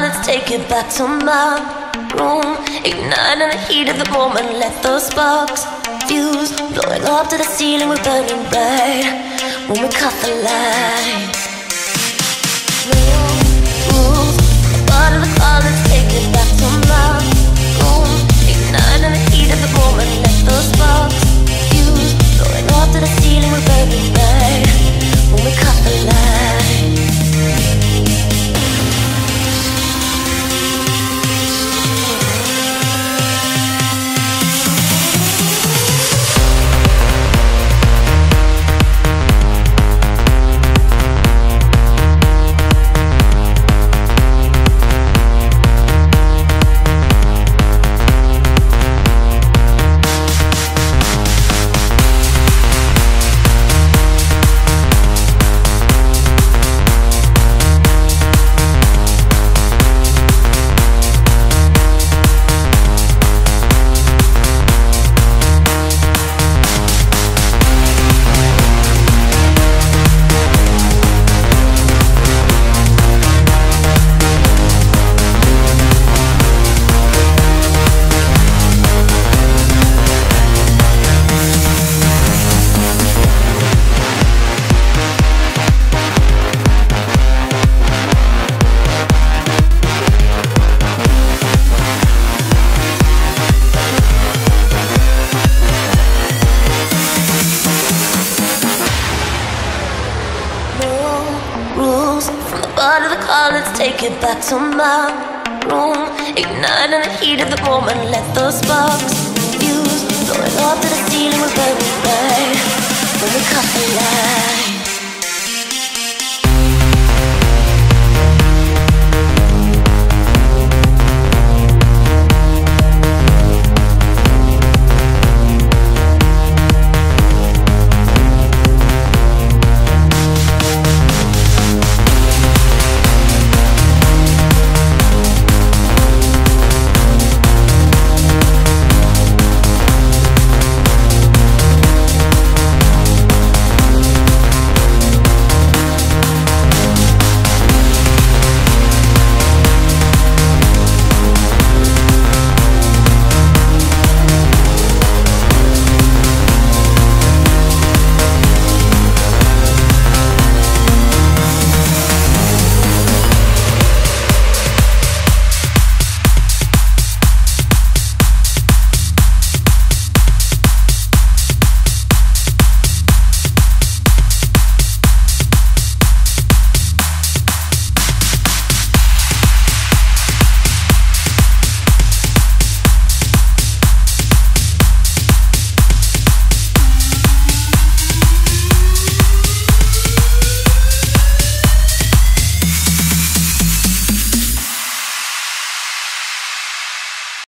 let's take it back to my room. Ignite in the heat of the moment, let those sparks fuse. Blowing up to the ceiling, we're burning bright when we cut the lights. No rules from the bottom of the car. Let's take it back to my room. Ignite in the heat of the moment. Let those sparks fuse. Blowing up to the ceiling. We're burning bright cut the light.